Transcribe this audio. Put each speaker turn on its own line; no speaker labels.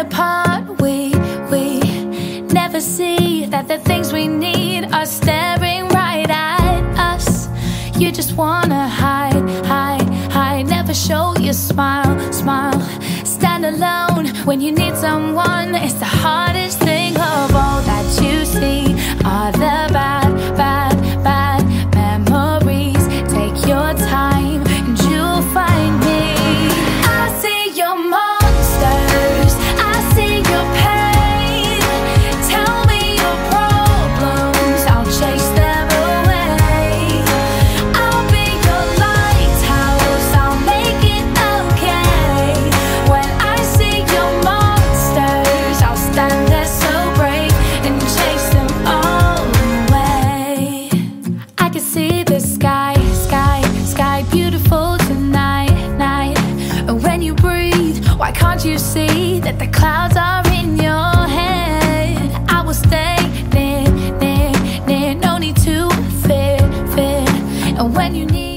Apart. We, we never see that the things we need are staring right at us. You just wanna hide, hide, hide. Never show your smile, smile. Stand alone when you need someone. It's the hardest Why can't you see that the clouds are in your head? I will stay near, near, near, no need to fear, fear. And when you need